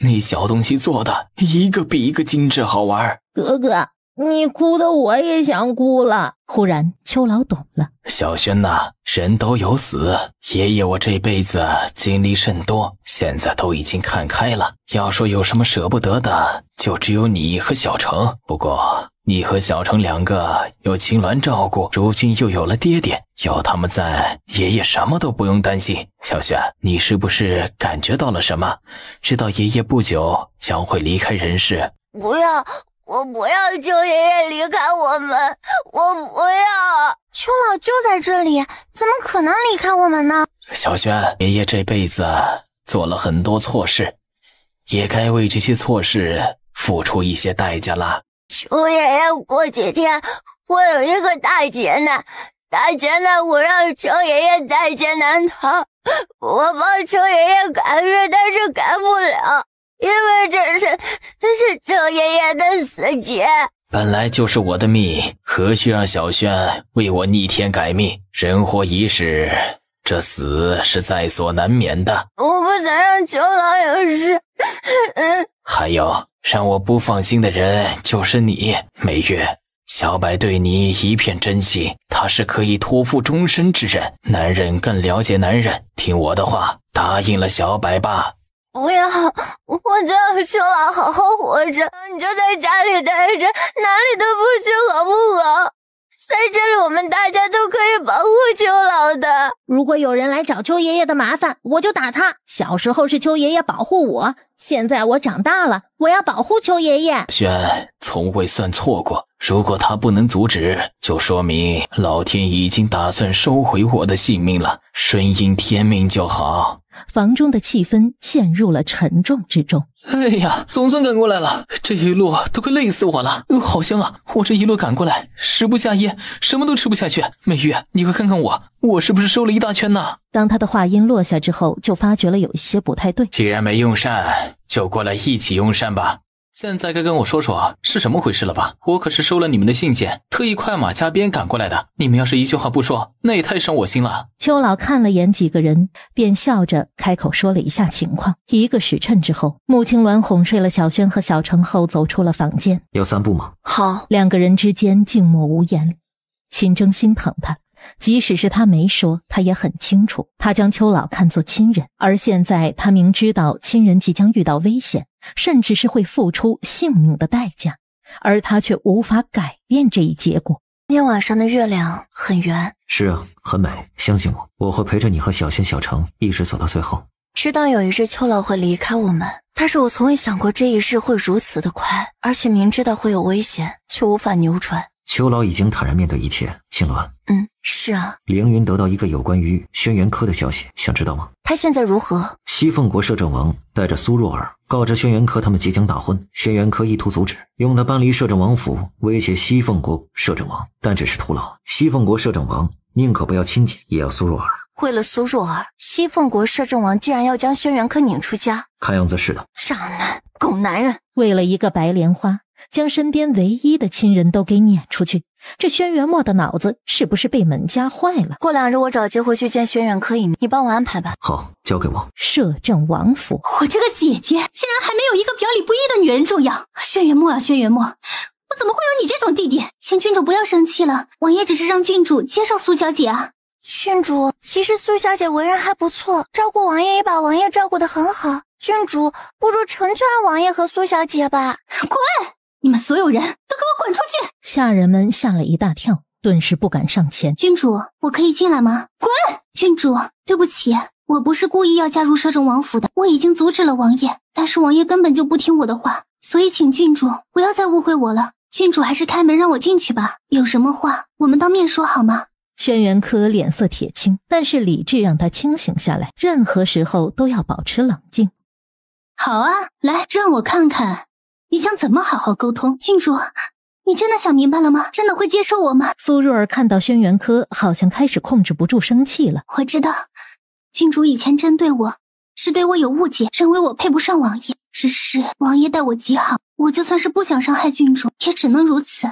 那小东西做的一个比一个精致好玩。哥哥。你哭的我也想哭了。忽然，秋老懂了。小轩呐，人都有死。爷爷我这辈子经历甚多，现在都已经看开了。要说有什么舍不得的，就只有你和小成。不过你和小成两个有青鸾照顾，如今又有了爹爹，有他们在，爷爷什么都不用担心。小轩，你是不是感觉到了什么？知道爷爷不久将会离开人世？不要。我不要求爷爷离开我们，我不要。秋老就在这里，怎么可能离开我们呢？小轩，爷爷这辈子做了很多错事，也该为这些错事付出一些代价了。邱爷爷过几天会有一个大劫难，大劫难我让秋爷爷在劫难逃，我帮秋爷爷改运，但是改不了。因为这是这是周爷爷的死劫，本来就是我的命，何须让小轩为我逆天改命？人活一世，这死是在所难免的。我不想让九老有事。还有让我不放心的人就是你，美月。小白对你一片真心，他是可以托付终身之人。男人更了解男人，听我的话，答应了小白吧。不要，我就要秋老好好活着。你就在家里待着，哪里都不去，好不好？在这里，我们大家都可以保护秋老的。如果有人来找秋爷爷的麻烦，我就打他。小时候是秋爷爷保护我，现在我长大了，我要保护秋爷爷。轩从未算错过，如果他不能阻止，就说明老天已经打算收回我的性命了。顺应天命就好。房中的气氛陷入了沉重之中。哎呀，总算赶过来了，这一路都快累死我了。呃，好香啊！我这一路赶过来，食不下咽，什么都吃不下去。美玉，你快看看我，我是不是瘦了一大圈呢？当他的话音落下之后，就发觉了有一些不太对。既然没用膳，就过来一起用膳吧。现在该跟我说说是什么回事了吧？我可是收了你们的信件，特意快马加鞭赶过来的。你们要是一句话不说，那也太伤我心了。邱老看了眼几个人，便笑着开口说了一下情况。一个时辰之后，穆青鸾哄睡了小轩和小程后，走出了房间。要散步吗？好。两个人之间静默无言。秦征心疼他。即使是他没说，他也很清楚，他将秋老看作亲人，而现在他明知道亲人即将遇到危险，甚至是会付出性命的代价，而他却无法改变这一结果。今天晚上的月亮很圆，是啊，很美。相信我，我会陪着你和小轩、小程一直走到最后。知道有一日秋老会离开我们，但是我从未想过这一世会如此的快，而且明知道会有危险，却无法扭转。秋老已经坦然面对一切，青鸾。嗯，是啊。凌云得到一个有关于轩辕科的消息，想知道吗？他现在如何？西凤国摄政王带着苏若儿，告知轩辕科他们即将大婚，轩辕科意图阻止，用他搬离摄政王府威胁西凤国摄政王，但只是徒劳。西凤国摄政王宁可不要亲姐，也要苏若儿。为了苏若儿，西凤国摄政王竟然要将轩辕科撵出家？看样子是的。渣男，狗男人，为了一个白莲花。将身边唯一的亲人都给撵出去，这轩辕墨的脑子是不是被门夹坏了？过两日我找机会去见轩辕科一面，你帮我安排吧。好，交给我。摄政王府，我这个姐姐竟然还没有一个表里不一的女人重要。轩辕墨啊，轩辕墨，我怎么会有你这种弟弟？请郡主不要生气了，王爷只是让郡主接受苏小姐啊。郡主，其实苏小姐为人还不错，照顾王爷也把王爷照顾得很好。郡主不如成全王爷和苏小姐吧。滚！你们所有人都给我滚出去！下人们吓了一大跳，顿时不敢上前。郡主，我可以进来吗？滚！郡主，对不起，我不是故意要加入摄政王府的，我已经阻止了王爷，但是王爷根本就不听我的话，所以请郡主不要再误会我了。郡主还是开门让我进去吧，有什么话我们当面说好吗？轩辕科脸色铁青，但是理智让他清醒下来，任何时候都要保持冷静。好啊，来，让我看看。你想怎么好好沟通，郡主？你真的想明白了吗？真的会接受我吗？苏若儿看到轩辕科好像开始控制不住生气了。我知道，郡主以前针对我，是对我有误解，认为我配不上王爷。只是王爷待我极好，我就算是不想伤害郡主，也只能如此。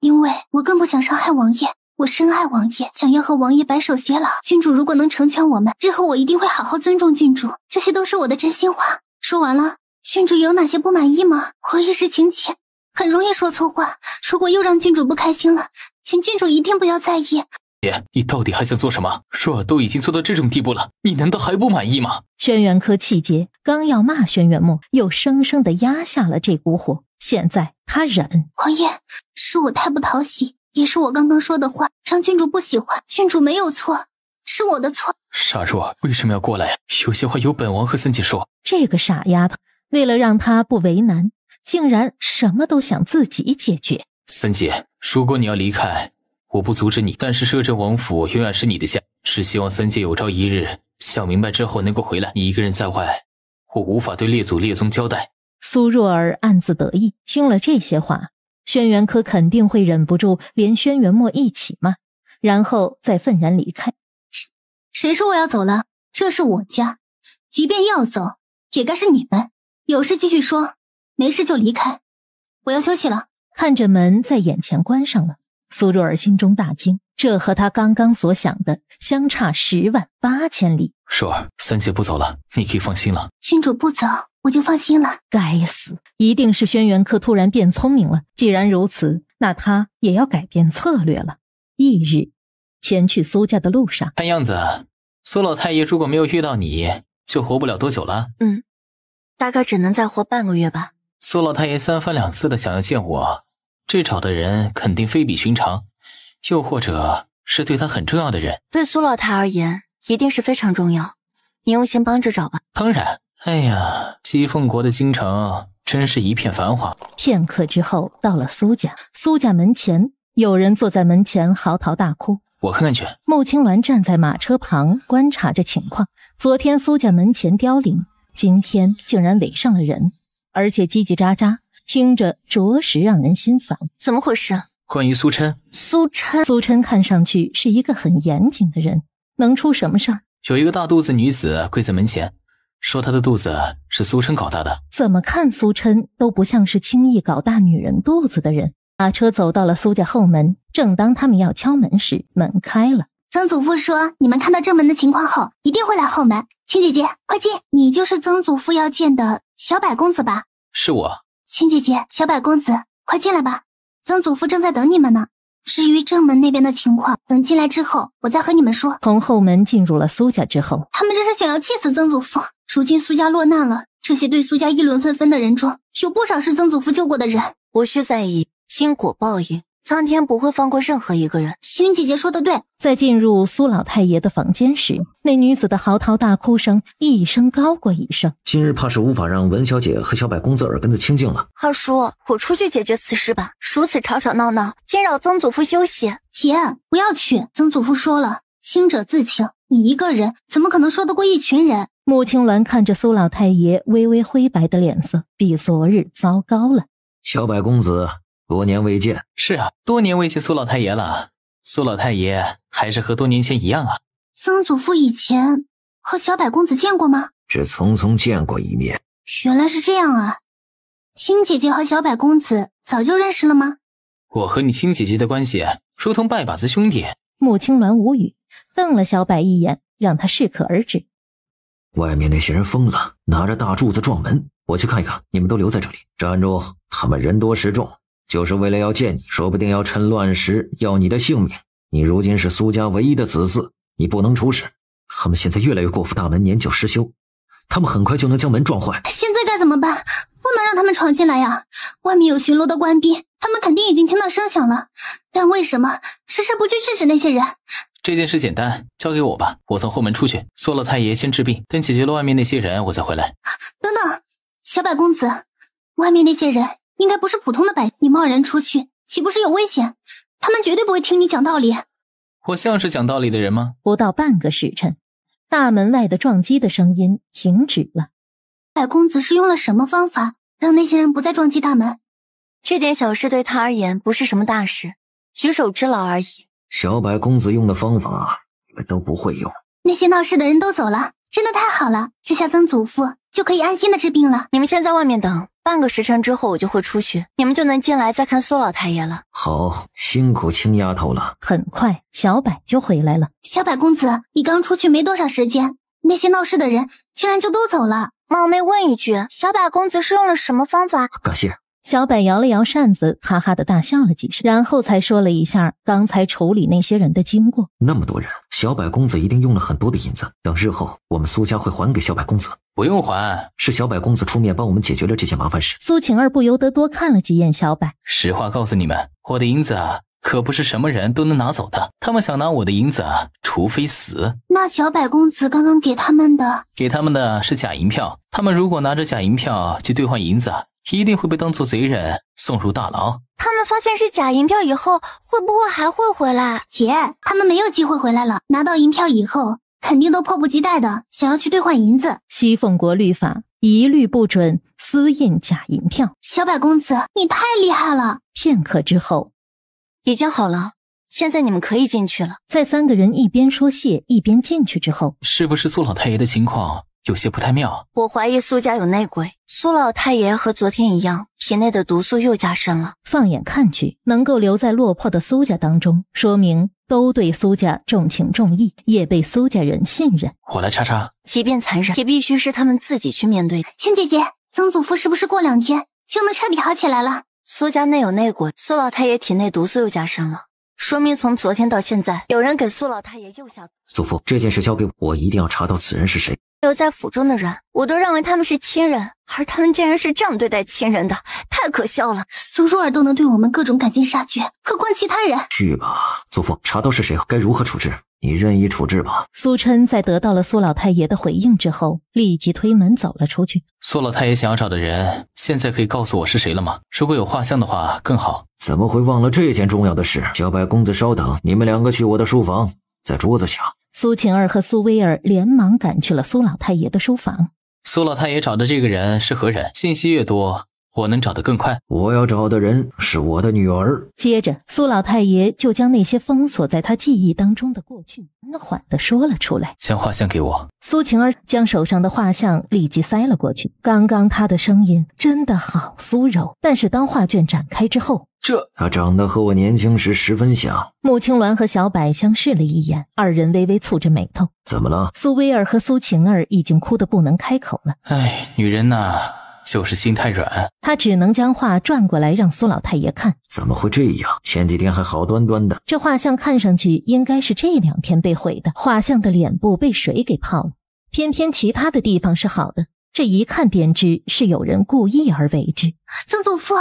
因为我更不想伤害王爷，我深爱王爷，想要和王爷白首偕老。郡主如果能成全我们，日后我一定会好好尊重郡主。这些都是我的真心话。说完了，郡主有哪些不满意吗？我一时情急，很容易说错话。如果又让郡主不开心了，请郡主一定不要在意。姐，你到底还想做什么？若儿都已经做到这种地步了，你难道还不满意吗？轩辕柯气结，刚要骂轩辕墨，又生生的压下了这股火。现在他忍。王爷，是我太不讨喜，也是我刚刚说的话让郡主不喜欢。郡主没有错，是我的错。傻若为什么要过来？有些话由本王和三姐说。这个傻丫头，为了让他不为难，竟然什么都想自己解决。三姐，如果你要离开。我不阻止你，但是摄政王府永远是你的家。只希望三姐有朝一日想明白之后能够回来。你一个人在外，我无法对列祖列宗交代。苏若儿暗自得意，听了这些话，轩辕科肯定会忍不住连轩辕墨一起骂，然后再愤然离开。谁说我要走了？这是我家，即便要走，也该是你们。有事继续说，没事就离开。我要休息了。看着门在眼前关上了。苏若儿心中大惊，这和她刚刚所想的相差十万八千里。若儿，三姐不走了，你可以放心了。郡主不走，我就放心了。该死，一定是轩辕客突然变聪明了。既然如此，那他也要改变策略了。翌日，前去苏家的路上，看样子苏老太爷如果没有遇到你，就活不了多久了。嗯，大概只能再活半个月吧。苏老太爷三番两次的想要见我。这找的人肯定非比寻常，又或者是对他很重要的人。对苏老太而言，一定是非常重要。你用心帮着找吧。当然。哎呀，西凤国的京城真是一片繁华。片刻之后，到了苏家。苏家门前，有人坐在门前嚎啕大哭。我看看去。穆青鸾站在马车旁观察着情况。昨天苏家门前凋零，今天竟然围上了人，而且叽叽喳喳。听着着实让人心烦，怎么回事？关于苏琛，苏琛，苏琛看上去是一个很严谨的人，能出什么事儿？有一个大肚子女子跪在门前，说她的肚子是苏琛搞大的。怎么看苏琛都不像是轻易搞大女人肚子的人。马车走到了苏家后门，正当他们要敲门时，门开了。曾祖父说：“你们看到正门的情况后，一定会来后门。”青姐姐，快进！你就是曾祖父要见的小百公子吧？是我。青姐姐，小百公子，快进来吧，曾祖父正在等你们呢。至于正门那边的情况，等进来之后，我再和你们说。从后门进入了苏家之后，他们这是想要气死曾祖父。如今苏家落难了，这些对苏家议论纷纷的人中，有不少是曾祖父救过的人。无需在意，因果报应。苍天不会放过任何一个人。星云姐姐说的对。在进入苏老太爷的房间时，那女子的嚎啕大哭声一声高过一声。今日怕是无法让文小姐和小百公子耳根子清净了。二叔，我出去解决此事吧。如此吵吵闹闹，惊扰曾祖父休息。姐，不要去。曾祖父说了，清者自清。你一个人怎么可能说得过一群人？穆青鸾看着苏老太爷微微灰白的脸色，比昨日糟糕了。小百公子。多年未见，是啊，多年未见苏老太爷了。苏老太爷还是和多年前一样啊。曾祖父以前和小百公子见过吗？只匆匆见过一面。原来是这样啊。青姐姐和小百公子早就认识了吗？我和你亲姐姐的关系如同拜把子兄弟。穆青鸾无语，瞪了小百一眼，让他适可而止。外面那些人疯了，拿着大柱子撞门。我去看一看，你们都留在这里，站住！他们人多势众。就是为了要见你，说不定要趁乱时要你的性命。你如今是苏家唯一的子嗣，你不能出事。他们现在越来越过府大门年久失修，他们很快就能将门撞坏。现在该怎么办？不能让他们闯进来呀！外面有巡逻的官兵，他们肯定已经听到声响了。但为什么迟迟不去制止那些人？这件事简单，交给我吧。我从后门出去，苏老太爷先治病，等解决了外面那些人，我再回来。等等，小百公子，外面那些人。应该不是普通的百姓，你贸然出去，岂不是有危险？他们绝对不会听你讲道理。我像是讲道理的人吗？不到半个时辰，大门外的撞击的声音停止了。百公子是用了什么方法，让那些人不再撞击大门？这点小事对他而言不是什么大事，举手之劳而已。小白公子用的方法，你们都不会用。那些闹事的人都走了，真的太好了，这下曾祖父就可以安心的治病了。你们先在外面等，半个时辰之后我就会出去，你们就能进来再看苏老太爷了。好，辛苦青丫头了。很快，小柏就回来了。小柏公子，你刚出去没多少时间，那些闹事的人竟然就都走了。冒昧问一句，小柏公子是用了什么方法？感谢。小柏摇了摇扇子，哈哈的大笑了几声，然后才说了一下刚才处理那些人的经过。那么多人，小柏公子一定用了很多的银子，等日后我们苏家会还给小柏公子。不用还，是小柏公子出面帮我们解决了这些麻烦事。苏晴儿不由得多看了几眼小柏。实话告诉你们，我的银子啊可不是什么人都能拿走的。他们想拿我的银子啊，除非死。那小柏公子刚刚给他们的，给他们的是假银票。他们如果拿着假银票去兑换银子。一定会被当做贼人送入大牢。他们发现是假银票以后，会不会还会回来？姐，他们没有机会回来了。拿到银票以后，肯定都迫不及待的想要去兑换银子。西凤国律法一律不准私印假银票。小百公子，你太厉害了！片刻之后，已经好了，现在你们可以进去了。在三个人一边说谢一边进去之后，是不是苏老太爷的情况？有些不太妙，我怀疑苏家有内鬼。苏老太爷和昨天一样，体内的毒素又加深了。放眼看去，能够留在落魄的苏家当中，说明都对苏家重情重义，也被苏家人信任。我来查查，即便残忍，也必须是他们自己去面对。青姐姐，曾祖父是不是过两天就能彻底好起来了？苏家内有内鬼，苏老太爷体内毒素又加深了，说明从昨天到现在，有人给苏老太爷又下。祖父，这件事交给我，我一定要查到此人是谁。留在府中的人，我都认为他们是亲人，而他们竟然是这样对待亲人的，太可笑了。苏若儿都能对我们各种赶尽杀绝，何况其他人？去吧，祖父，查到是谁，该如何处置，你任意处置吧。苏琛在得到了苏老太爷的回应之后，立即推门走了出去。苏老太爷想要找的人，现在可以告诉我是谁了吗？如果有画像的话，更好。怎么会忘了这件重要的事？小白公子，稍等，你们两个去我的书房，在桌子下。苏晴儿和苏威尔连忙赶去了苏老太爷的书房。苏老太爷找的这个人是何人？信息越多，我能找得更快。我要找的人是我的女儿。接着，苏老太爷就将那些封锁在他记忆当中的过去缓缓地说了出来。将画像给我。苏晴儿将手上的画像立即塞了过去。刚刚她的声音真的好酥柔，但是当画卷展开之后。这他长得和我年轻时十分像。穆青鸾和小柏相视了一眼，二人微微蹙着眉头。怎么了？苏威尔和苏晴儿已经哭得不能开口了。哎，女人呐，就是心太软。他只能将画转过来让苏老太爷看。怎么会这样？前几天还好端端的。这画像看上去应该是这两天被毁的。画像的脸部被水给泡了，偏偏其他的地方是好的。这一看便知是有人故意而为之。曾祖父。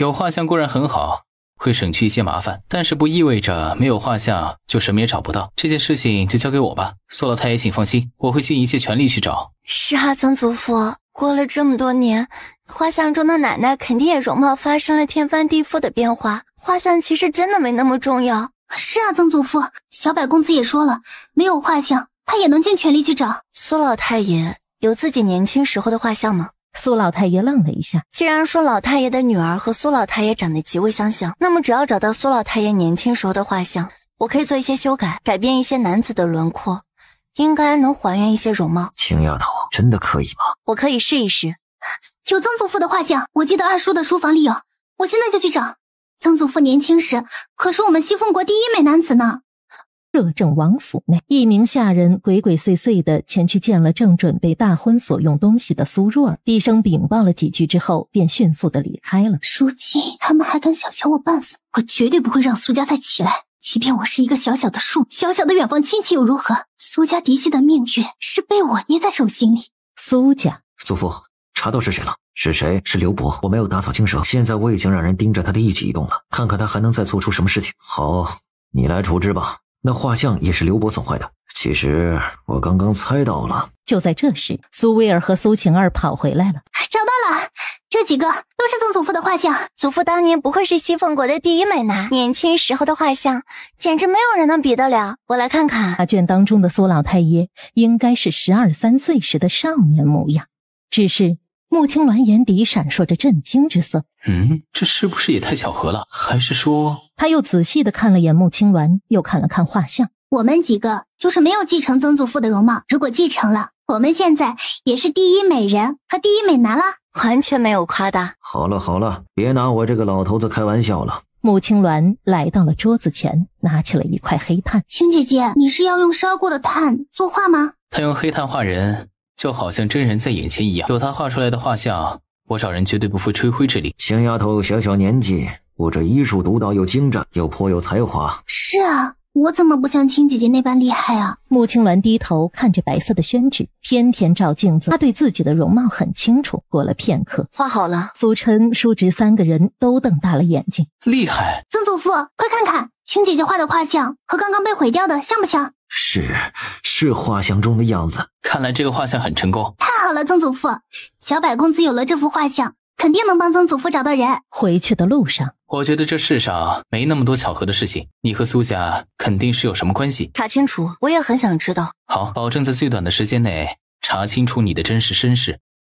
有画像固然很好，会省去一些麻烦，但是不意味着没有画像就什么也找不到。这件事情就交给我吧，苏老太爷请放心，我会尽一切全力去找。是啊，曾祖父，过了这么多年，画像中的奶奶肯定也容貌发生了天翻地覆的变化。画像其实真的没那么重要。是啊，曾祖父，小百公子也说了，没有画像，他也能尽全力去找。苏老太爷有自己年轻时候的画像吗？苏老太爷愣了一下。既然说老太爷的女儿和苏老太爷长得极为相像，那么只要找到苏老太爷年轻时候的画像，我可以做一些修改，改变一些男子的轮廓，应该能还原一些容貌。青丫头，真的可以吗？我可以试一试。有曾祖父的画像，我记得二叔的书房里有，我现在就去找。曾祖父年轻时可是我们西凤国第一美男子呢。摄政王府内，一名下人鬼鬼祟祟的前去见了正准备大婚所用东西的苏若儿，低声禀报了几句之后，便迅速的离开了。如今他们还敢小瞧我半分，我绝对不会让苏家再起来。即便我是一个小小的庶，小小的远房亲戚又如何？苏家嫡系的命运是被我捏在手心里。苏家祖父查到是谁了？是谁？是刘伯。我没有打草惊蛇，现在我已经让人盯着他的一举一动了，看看他还能再做出什么事情。好，你来处置吧。那画像也是刘伯损坏的。其实我刚刚猜到了。就在这时，苏威尔和苏晴儿跑回来了，找到了，这几个都是曾祖父的画像。祖父当年不愧是西凤国的第一美男，年轻时候的画像简直没有人能比得了。我来看看，画卷当中的苏老太爷应该是十二三岁时的少年模样，只是。穆青鸾眼底闪烁着震惊之色。嗯，这是不是也太巧合了？还是说……他又仔细的看了眼穆青鸾，又看了看画像。我们几个就是没有继承曾祖父的容貌，如果继承了，我们现在也是第一美人和第一美男了，完全没有夸大。好了好了，别拿我这个老头子开玩笑了。穆青鸾来到了桌子前，拿起了一块黑炭。青姐姐，你是要用烧过的炭作画吗？他用黑炭画人，就好像真人在眼前一样。有他画出来的画像，我找人绝对不费吹灰之力。青丫头小小年纪，我这医术独到又精湛，又颇有才华。是啊。我怎么不像青姐姐那般厉害啊？穆青鸾低头看着白色的宣纸，天天照镜子，她对自己的容貌很清楚。过了片刻，画好了。苏琛、叔侄三个人都瞪大了眼睛，厉害！曾祖父，快看看青姐姐画的画像和刚刚被毁掉的像不像？是，是画像中的样子。看来这个画像很成功。太好了，曾祖父，小百公子有了这幅画像。肯定能帮曾祖父找到人。回去的路上，我觉得这世上没那么多巧合的事情。你和苏家肯定是有什么关系，查清楚。我也很想知道。好，保证在最短的时间内查清楚你的真实身世。